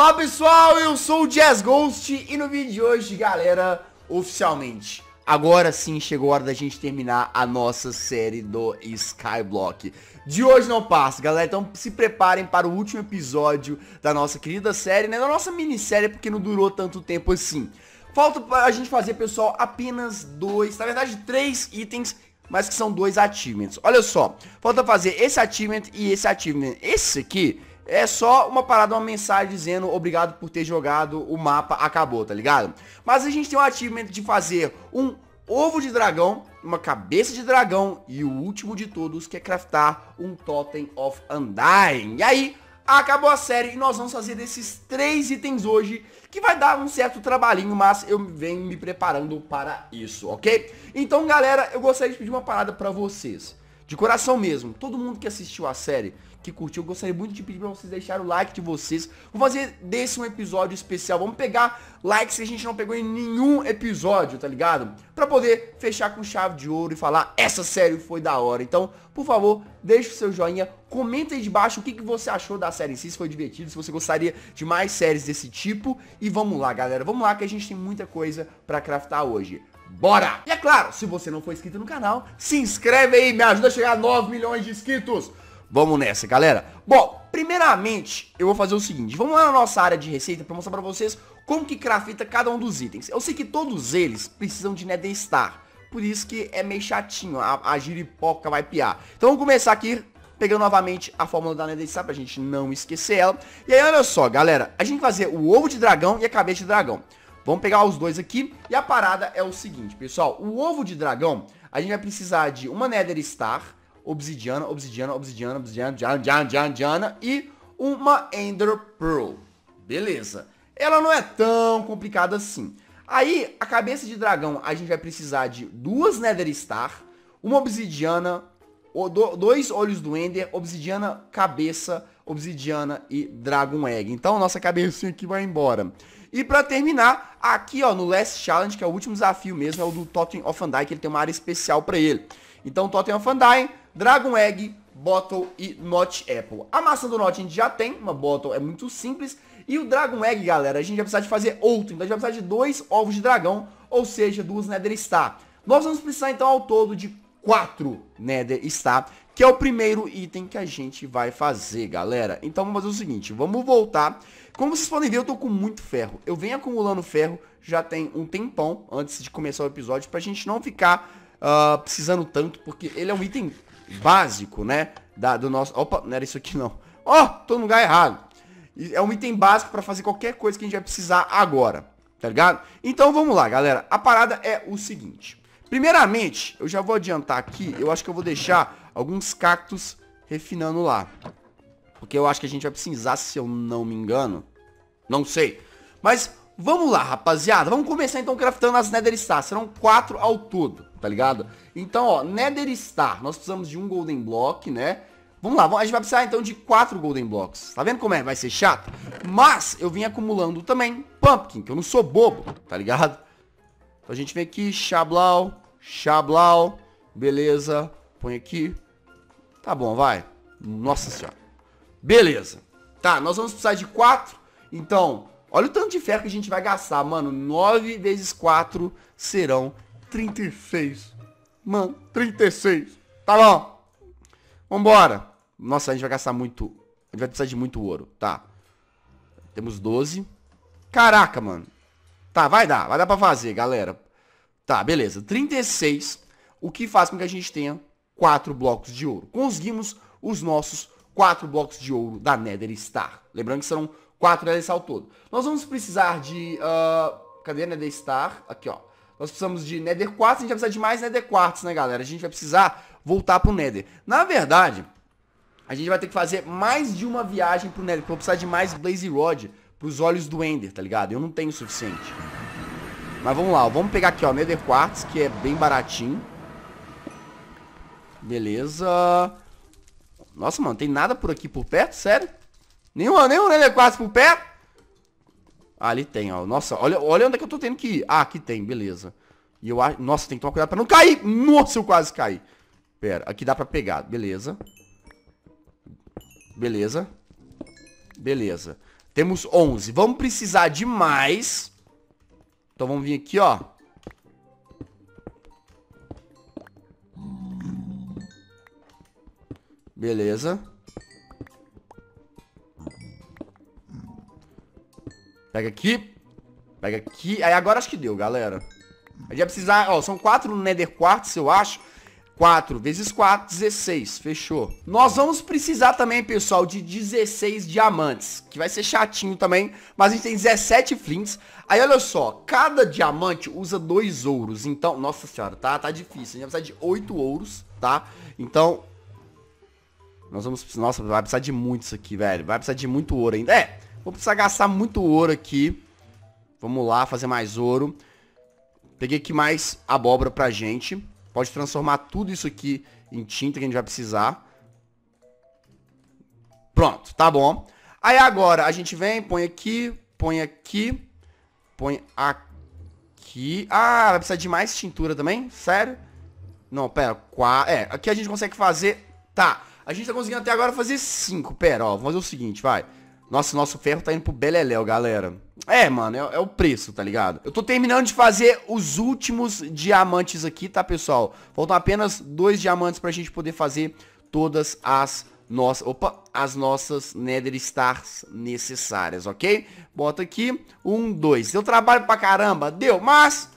Fala pessoal, eu sou o Jazz Ghost e no vídeo de hoje, galera, oficialmente, agora sim chegou a hora da gente terminar a nossa série do Skyblock. De hoje não passa, galera, então se preparem para o último episódio da nossa querida série, né, da nossa minissérie, porque não durou tanto tempo assim. Falta a gente fazer, pessoal, apenas dois, na verdade três itens mas que são dois achievements. Olha só, falta fazer esse achievement e esse achievement. Esse aqui é só uma parada, uma mensagem dizendo obrigado por ter jogado, o mapa acabou, tá ligado? Mas a gente tem um achievement de fazer um ovo de dragão, uma cabeça de dragão e o último de todos que é craftar um Totem of Undying. E aí, acabou a série e nós vamos fazer desses três itens hoje, que vai dar um certo trabalhinho, mas eu venho me preparando para isso, ok? Então, galera, eu gostaria de pedir uma parada para vocês. De coração mesmo, todo mundo que assistiu a série, que curtiu, eu gostaria muito de pedir pra vocês deixarem o like de vocês. Vou fazer desse um episódio especial. Vamos pegar likes que a gente não pegou em nenhum episódio, tá ligado? Pra poder fechar com chave de ouro e falar, essa série foi da hora. Então, por favor, deixe o seu joinha, comenta aí de baixo o que, que você achou da série em si, se foi divertido, se você gostaria de mais séries desse tipo. E vamos lá, galera, vamos lá que a gente tem muita coisa pra craftar hoje. Bora! E é claro, se você não for inscrito no canal, se inscreve aí, me ajuda a chegar a 9 milhões de inscritos. Vamos nessa, galera. Bom, primeiramente, eu vou fazer o seguinte. Vamos lá na nossa área de receita para mostrar para vocês como que crafta cada um dos itens. Eu sei que todos eles precisam de Nether Star. Por isso que é meio chatinho, a, a giripoca vai piar. Então vamos começar aqui pegando novamente a fórmula da Nether Star pra gente não esquecer ela. E aí, olha só, galera. A gente vai fazer o ovo de dragão e a cabeça de dragão. Vamos pegar os dois aqui. E a parada é o seguinte, pessoal. O ovo de dragão, a gente vai precisar de uma Nether Star, obsidiana, obsidiana, obsidiana, obsidiana, diana, diana, diana, diana e uma Ender Pearl. Beleza. Ela não é tão complicada assim. Aí, a cabeça de dragão, a gente vai precisar de duas Nether Star, uma obsidiana, dois olhos do Ender, obsidiana, cabeça, obsidiana e Dragon Egg. Então, nossa cabecinha aqui vai embora. E pra terminar, aqui ó, no Last Challenge, que é o último desafio mesmo, é o do Totem of Undying, que ele tem uma área especial pra ele. Então, Totem of Undying, Dragon Egg, Bottle e Not Apple. A maçã do Not a gente já tem, uma Bottle é muito simples. E o Dragon Egg, galera, a gente vai precisar de fazer outro. Então a gente vai precisar de dois ovos de dragão, ou seja, duas Nether Star. Nós vamos precisar então ao todo de quatro Nether Star, que é o primeiro item que a gente vai fazer, galera. Então vamos fazer o seguinte, vamos voltar. Como vocês podem ver, eu tô com muito ferro. Eu venho acumulando ferro já tem um tempão antes de começar o episódio, pra gente não ficar uh, precisando tanto, porque ele é um item básico, né? Da, do nosso... Opa, não era isso aqui não. Ó, oh, tô no lugar errado. É um item básico para fazer qualquer coisa que a gente vai precisar agora, tá ligado? Então vamos lá, galera. A parada é o seguinte. Primeiramente, eu já vou adiantar aqui, eu acho que eu vou deixar alguns cactos refinando lá. Porque eu acho que a gente vai precisar, se eu não me engano. Não sei. Mas vamos lá, rapaziada. Vamos começar então craftando as Nether Stars. Serão quatro ao todo, tá ligado? Então, ó, Nether Star. Nós precisamos de um Golden Block, né? Vamos lá, a gente vai precisar então de quatro Golden Blocks. Tá vendo como é? Vai ser chato? Mas eu vim acumulando também Pumpkin, que eu não sou bobo, tá ligado? Então a gente vem aqui, Xablau, Xablau, beleza. Põe aqui. Tá bom, vai. Nossa senhora. Beleza. Tá, nós vamos precisar de quatro. Então, olha o tanto de ferro que a gente vai gastar, mano. 9 vezes 4 serão 36. Mano, 36. Tá bom. Vambora. Nossa, a gente vai gastar muito... A gente vai precisar de muito ouro. Tá. Temos 12. Caraca, mano. Tá, vai dar. Vai dar pra fazer, galera. Tá, beleza. 36. O que faz com que a gente tenha 4 blocos de ouro. Conseguimos os nossos 4 blocos de ouro da Nether Star. Lembrando que serão 4 Nether Star ao todo. Nós vamos precisar de... Uh, cadê a Nether Star? Aqui, ó. Nós precisamos de Nether Quartz, a gente vai precisar de mais Nether Quartz, né, galera? A gente vai precisar voltar pro Nether. Na verdade, a gente vai ter que fazer mais de uma viagem pro Nether, porque eu vou precisar de mais Blaze Rod pros olhos do Ender, tá ligado? Eu não tenho o suficiente. Mas vamos lá, vamos pegar aqui, ó, Nether Quartz, que é bem baratinho. Beleza. Nossa, mano, tem nada por aqui por perto? Sério? Nenhum, nenhum Nether Quartz por perto? Ah, ali tem, ó. Nossa, olha, olha onde é que eu tô tendo que ir. Ah, aqui tem, beleza. E eu acho... Nossa, tem que tomar cuidado pra não cair. Nossa, eu quase caí. Pera, aqui dá pra pegar. Beleza. Beleza. Beleza. Temos 11. Vamos precisar de mais. Então vamos vir aqui, ó. Beleza. Pega aqui. Pega aqui. Aí agora acho que deu, galera. A gente vai precisar, ó, são quatro Nether Quartz, eu acho. 4 vezes 4, 16. Fechou. Nós vamos precisar também, pessoal, de 16 diamantes. Que vai ser chatinho também. Mas a gente tem 17 flints. Aí, olha só. Cada diamante usa dois ouros. Então, nossa senhora, tá, tá difícil. A gente vai precisar de 8 ouros, tá? Então, nós vamos... Nossa, vai precisar de muito isso aqui, velho. Vai precisar de muito ouro ainda. É, vou precisar gastar muito ouro aqui. Vamos lá, fazer mais ouro. Peguei aqui mais abóbora pra gente. Pode transformar tudo isso aqui em tinta que a gente vai precisar. Pronto, tá bom. Aí agora a gente vem, põe aqui, põe aqui, põe aqui. Ah, vai precisar de mais tintura também? Sério? Não, pera, quatro. É, aqui a gente consegue fazer... Tá, a gente tá conseguindo até agora fazer cinco. Pera, ó, vamos fazer o seguinte, vai. Nossa, nosso ferro tá indo pro beleléu, galera. É, mano, é, é, o preço, tá ligado? Eu tô terminando de fazer os últimos diamantes aqui, tá, pessoal? Faltam apenas dois diamantes pra gente poder fazer todas as nossas... Opa! As nossas Nether Stars necessárias, ok? Bota aqui. Um, dois. Deu trabalho pra caramba? Deu, mas...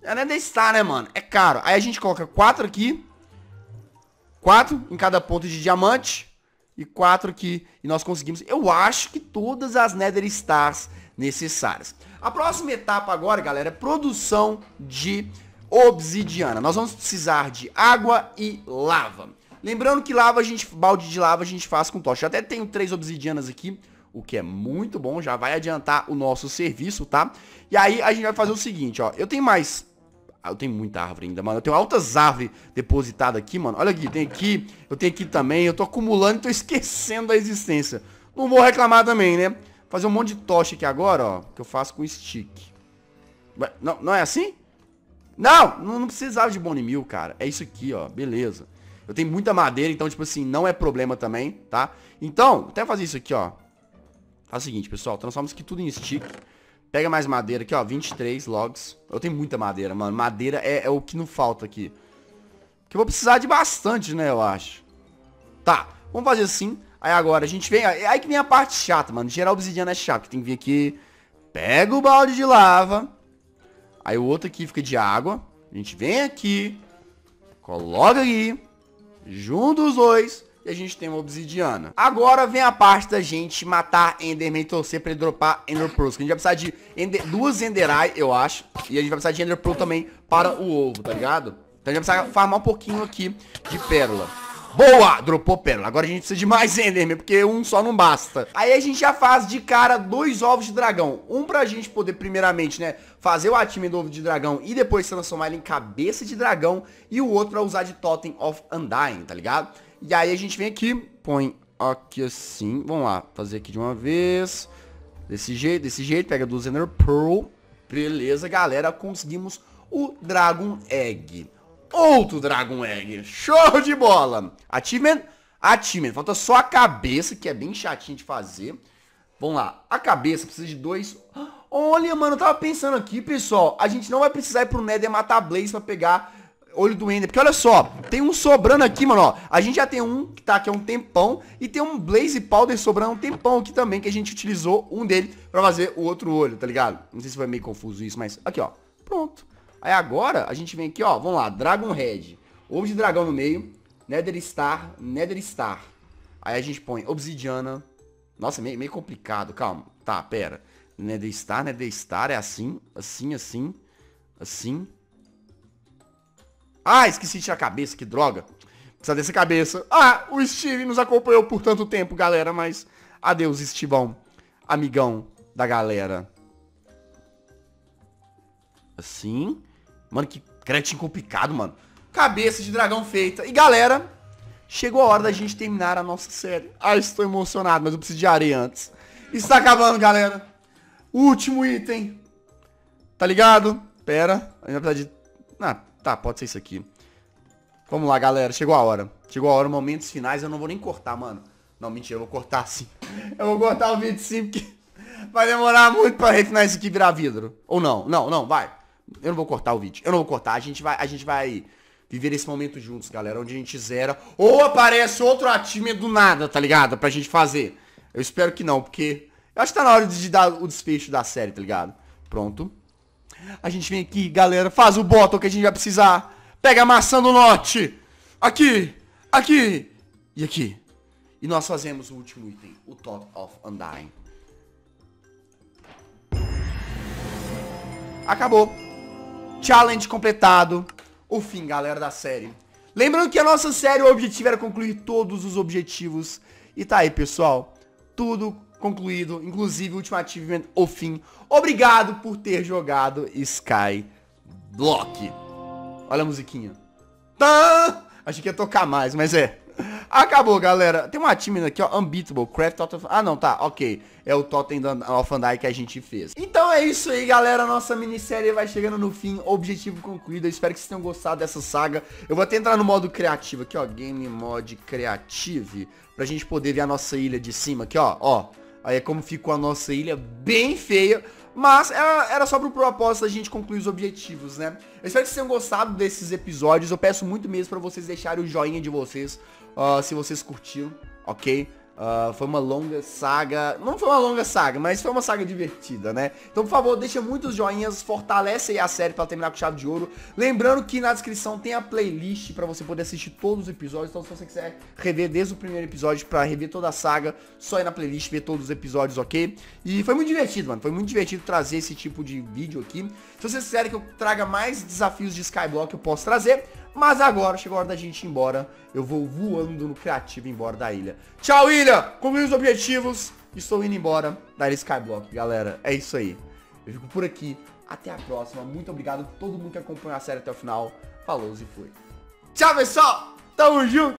É Nether Star, né, mano? É caro. Aí a gente coloca quatro aqui. Quatro em cada ponto de diamante e quatro aqui. E nós conseguimos, eu acho que todas as Nether Stars necessárias. A próxima etapa agora, galera, é produção de obsidiana. Nós vamos precisar de água e lava. Lembrando que lava a gente, balde de lava a gente faz com tocha. Até tenho três obsidianas aqui, o que é muito bom, já vai adiantar o nosso serviço, tá? E aí a gente vai fazer o seguinte, ó. Eu tenho mais ah, eu tenho muita árvore ainda, mano. Eu tenho altas árvores depositadas aqui, mano. Olha aqui, tem aqui, eu tenho aqui também. Eu tô acumulando e tô esquecendo da existência. Não vou reclamar também, né? Fazer um monte de tocha aqui agora, ó. Que eu faço com stick. Não, não é assim? Não, não, não precisava de bone mil, cara. É isso aqui, ó. Beleza. Eu tenho muita madeira, então, tipo assim, não é problema também, tá? Então, até fazer isso aqui, ó. Faz o seguinte, pessoal. Transforma isso aqui tudo em stick. Pega mais madeira aqui, ó. 23 logs. Eu tenho muita madeira, mano. Madeira é, é o que não falta aqui. Que eu vou precisar de bastante, né, eu acho. Tá, vamos fazer assim. Aí agora a gente vem... Aí que vem a parte chata, mano. Gerar obsidiana é chato. Tem que vir aqui... Pega o balde de lava. Aí o outro aqui fica de água. A gente vem aqui. Coloca aqui. Junta os dois e a gente tem uma obsidiana. Agora vem a parte da gente matar Enderman e torcer pra ele dropar Ender Pearls. Que a gente vai precisar de ender, duas Enderai, eu acho. E a gente vai precisar de Ender Pearl também para o ovo, tá ligado? Então a gente vai precisar farmar um pouquinho aqui de pérola. Boa! Dropou pérola. Agora a gente precisa de mais Enderman, porque um só não basta. Aí a gente já faz de cara dois ovos de dragão. Um pra gente poder, primeiramente, né, fazer o atime do ovo de dragão e depois transformar ele em cabeça de dragão. E o outro pra usar de Totem of Undying, tá ligado? E aí a gente vem aqui, põe aqui assim. Vamos lá, fazer aqui de uma vez. Desse jeito, desse jeito. Pega do Zener Pearl. Beleza, galera. Conseguimos o Dragon Egg. Outro Dragon Egg. Show de bola. Achievement. Achievement. Falta só a cabeça, que é bem chatinho de fazer. Vamos lá. A cabeça precisa de dois... Olha, mano, eu tava pensando aqui, pessoal. A gente não vai precisar ir pro Nether matar Blaze pra pegar olho do Ender. Porque olha só, tem um sobrando aqui, mano, ó. A gente já tem um que tá aqui há um tempão. E tem um Blaze Powder sobrando há um tempão aqui também, que a gente utilizou um dele pra fazer o outro olho, tá ligado? Não sei se foi meio confuso isso, mas aqui, ó. Pronto. Aí agora a gente vem aqui, ó. Vamos lá, Dragon Head. Ovo de dragão no meio. Nether Star, Nether Star. Aí a gente põe obsidiana. Nossa, meio, meio complicado. Calma. Tá, pera. Nether Star, Nether Star é assim, assim, assim, assim. Ah, esqueci de tirar a cabeça, que droga. Precisa dessa cabeça. Ah, o Steve nos acompanhou por tanto tempo, galera, mas adeus, Estivão. Amigão da galera. Assim. Mano, que cretinho complicado, mano. Cabeça de dragão feita. E galera, chegou a hora da gente terminar a nossa série. Ah, estou emocionado, mas eu preciso de areia antes. Está acabando, galera. Último item. Tá ligado? Pera. A gente vai precisar de... Ah, Tá, pode ser isso aqui. Vamos lá, galera. Chegou a hora. Chegou a hora, momentos finais. Eu não vou nem cortar, mano. Não, mentira, eu vou cortar sim. Eu vou cortar o vídeo sim, porque... Vai demorar muito pra refinar isso aqui virar vidro. Ou não, não, não, vai. Eu não vou cortar o vídeo. Eu não vou cortar. A gente vai, a gente vai viver esse momento juntos, galera. Onde a gente zera. Ou aparece outro atime do nada, tá ligado? Pra gente fazer. Eu espero que não, porque... Eu acho que tá na hora de dar o desfecho da série, tá ligado? Pronto. A gente vem aqui, galera. Faz o bottom que a gente vai precisar. Pega a maçã do norte. Aqui. Aqui. E aqui. E nós fazemos o último item. O Top of Undying. Acabou. Challenge completado. O fim, galera, da série. Lembrando que a nossa série, o objetivo era concluir todos os objetivos. E tá aí, pessoal. Tudo concluído, inclusive o achievement, o fim. Obrigado por ter jogado Sky Block. Olha a musiquinha. Tá! Achei que ia tocar mais, mas é. Acabou, galera. Tem uma time aqui, ó. Unbeatable. Craft of... Ah, não, tá. Ok. É o Totem of Andai que a gente fez. Então é isso aí, galera. Nossa minissérie vai chegando no fim. Objetivo concluído. Eu espero que vocês tenham gostado dessa saga. Eu vou até entrar no modo criativo aqui, ó. Game Mod Creative. Pra gente poder ver a nossa ilha de cima aqui, ó. Ó. Aí é como ficou a nossa ilha. Bem feia. Mas era, só pro propósito da gente concluir os objetivos, né? Eu espero que vocês tenham gostado desses episódios. Eu peço muito mesmo pra vocês deixarem o joinha de vocês uh, se vocês curtiram, ok? Uh, foi uma longa saga, não foi uma longa saga, mas foi uma saga divertida, né? Então, por favor, deixa muitos joinhas, fortalece aí a série para terminar com chave de ouro. Lembrando que na descrição tem a playlist para você poder assistir todos os episódios. Então, se você quiser rever desde o primeiro episódio para rever toda a saga, só ir na playlist ver todos os episódios, ok? E foi muito divertido, mano. Foi muito divertido trazer esse tipo de vídeo aqui. Se vocês quiserem que eu traga mais desafios de Skyblock, eu posso trazer. Mas agora chegou a hora da gente ir embora. Eu vou voando no criativo embora da ilha. Tchau, ilha! Concluí os objetivos. Estou indo embora da ilha Skyblock, galera. É isso aí. Eu fico por aqui. Até a próxima. Muito obrigado a todo mundo que acompanhou a série até o final. Falou e fui. Tchau, pessoal! Tamo junto!